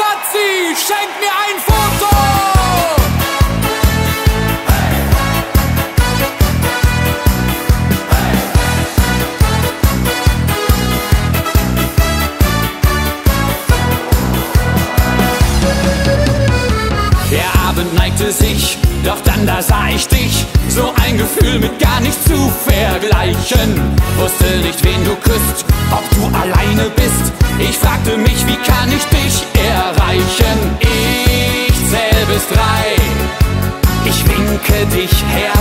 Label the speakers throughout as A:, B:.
A: Schatzi, schenk mir ein Foto! Der Abend neigte sich, doch dann da sah ich dich. So ein Gefühl mit gar nicht zu vergleichen. Wusste nicht, wen du küsst, ob du alleine bist. Ich fragte mich, wie kann ich dich erreichen? Ich zähl bis drei. Ich winke dich frage.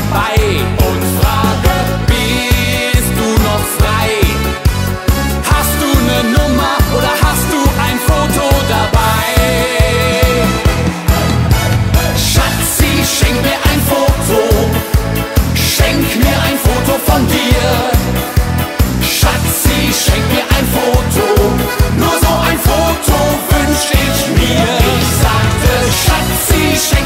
A: se.